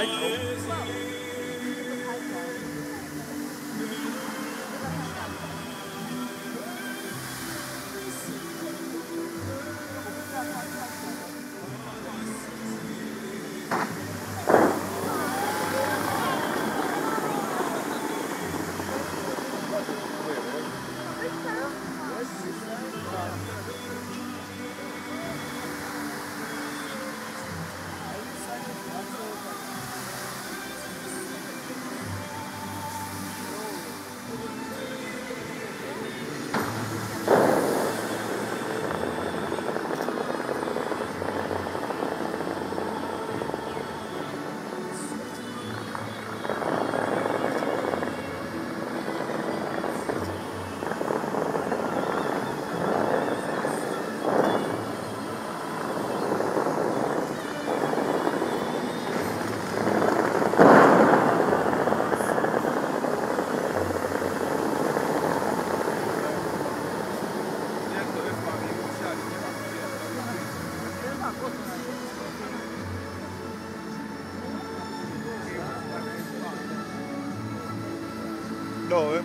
I, Dove?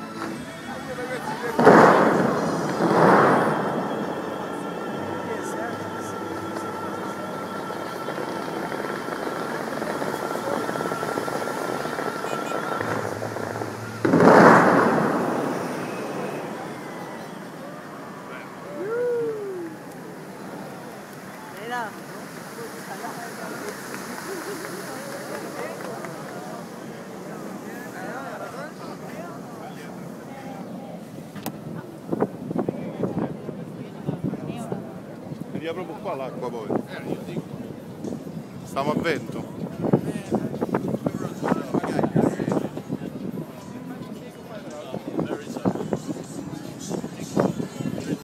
Veniva proprio qua l'acqua poi. Stiamo a vento.